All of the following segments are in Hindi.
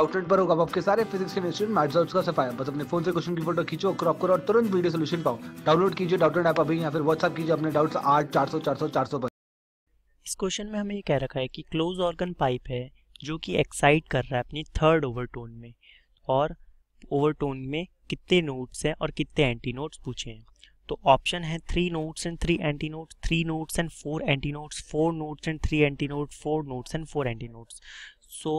आउटलेट पर होगा आपके सारे फिजिक्स के स्टूडेंट मैथ्स डाउट्स का सफाया बस अपने फ़ोन से क्वेश्चन की फ़ोटो खींचो क्रॉप करो और तुरंत वीडियो सोल्यूशन पाओ। डाउनलोड कीजिए डाउटलेट ऐप अभी या फिर व्हाट्सएप कीजिए, अपने डाउट्स आठ, चार सौ चार सौ चार सौ पर। इस क्वेश्चन में हमें ये कह रखा है कि क्लोज ऑर्गन पाइप है, जो कि एक्साइट कर रहा है अपनी थर्ड ओवरटोन में। और ओवरटोन में कितने नोट्स हैं और कितने एंटी नोट्स पूछे हैं। तो ऑप्शन है three nodes and three antinodes three nodes and four antinodes four nodes and three antinodes four nodes and four antinodes so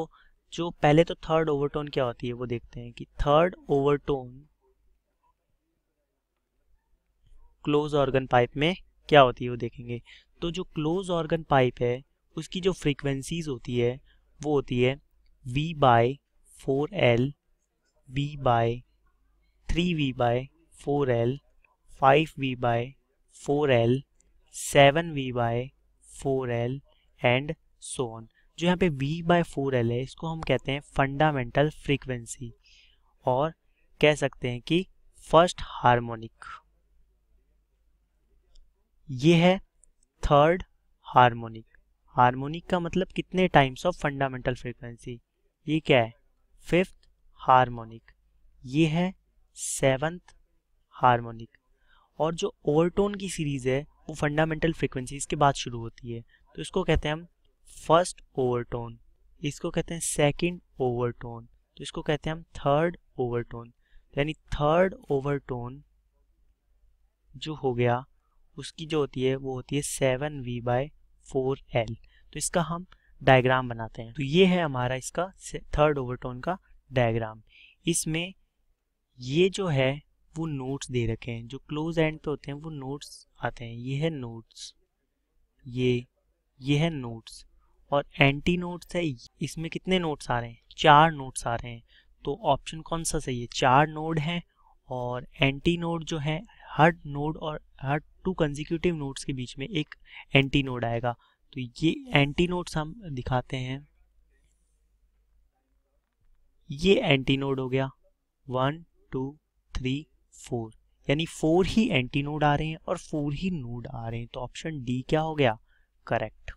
जो पहले तो थर्ड ओवरटोन क्या होती है वो देखते हैं कि third overtone close organ pipe में क्या होती है वो देखेंगे। तो जो क्लोज ऑर्गन पाइप है, उसकी जो फ्रीक्वेंसीज होती है, वो होती है v by four L V by three V by four L five V by four L seven V by four L and so on जो यहाँ पे v बाय फोर एल है, इसको हम कहते हैं फंडामेंटल फ्रीक्वेंसी और कह सकते हैं कि फ़र्स्ट हार्मोनिक ये है थर्ड हार्मोनिक हार्मोनिक का मतलब कितने टाइम्स ऑफ़ फंडामेंटल फ्रीक्वेंसी ये क्या है? फिफ्थ हार्मोनिक ये है सेवंथ हार्मोनिक और जो ओवरटोन की सीरीज़ है, वो फंडामेंटल फ्रीक्वेंसीज के बाद शुरू होती है। तो इसको कहते हैं हम फ़र्स्ट ओवरटोन, इसको कहते हैं सेकंड ओवरटोन तो इसको कहते हैं हम थर्ड ओवरटोन। यानी थर्ड ओवरटोन जो हो गया, उसकी जो होती है, वो होती है seven V by four L. तो इसका हम डायग्राम बनाते हैं। तो ये है हमारा इसका थर्ड ओवरटोन का डायग्राम। इसमें ये जो है, वो नोट्स दे रखे हैं। जो क्लोज एंड पे होते हैं, वो नोट्स आते हैं। ये है नोट्स। ये ये है नोट्स। और एंटी नोट्स है, इसमें कितने नोट्स आ रहे हैं? चार नोट्स आ रहे हैं। तो ऑप्शन कौन सा सही है? चार नोड हैं और एंटी नोड जो है, हर नोड और हर टू कंजिक्यूटिव नोड्स के बीच में एक एंटी नोड आएगा। तो ये एंटी नोड्स हम दिखाते हैं। ये एंटी नोड हो गया। वन टू थ्री फोर यानी फोर ही एंटी नोड आ रहे हैं और फोर ही नोड आ रहे हैं। तो ऑप्शन डी क्या हो गया? करेक्ट